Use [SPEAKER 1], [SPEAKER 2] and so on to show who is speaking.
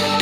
[SPEAKER 1] Bye.